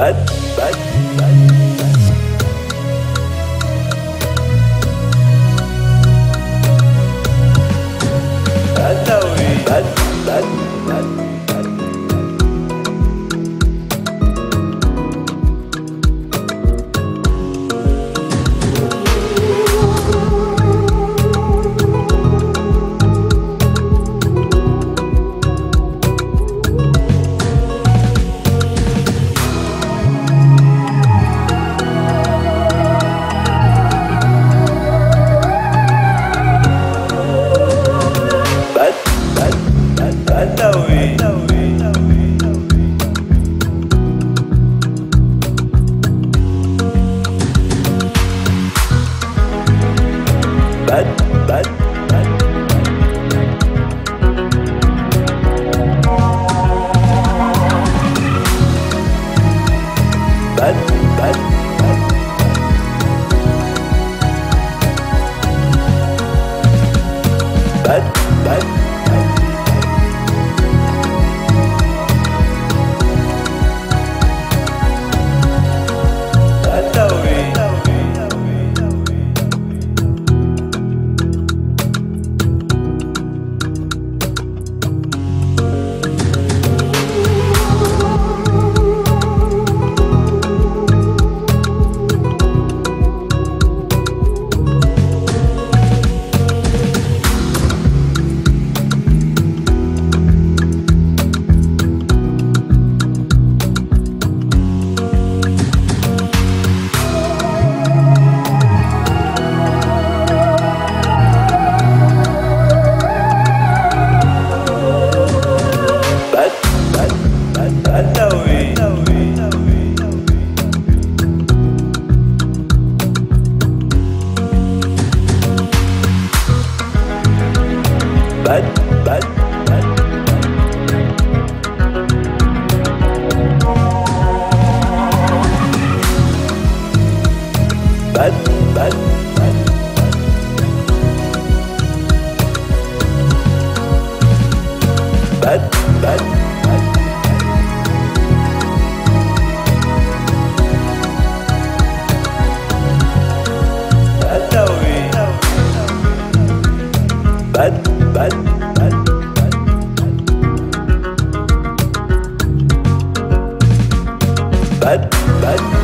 bad, bad, bad. we bad, bad, bad. bad, bad, bad. Bad. Bad, bad. bad, bad. 来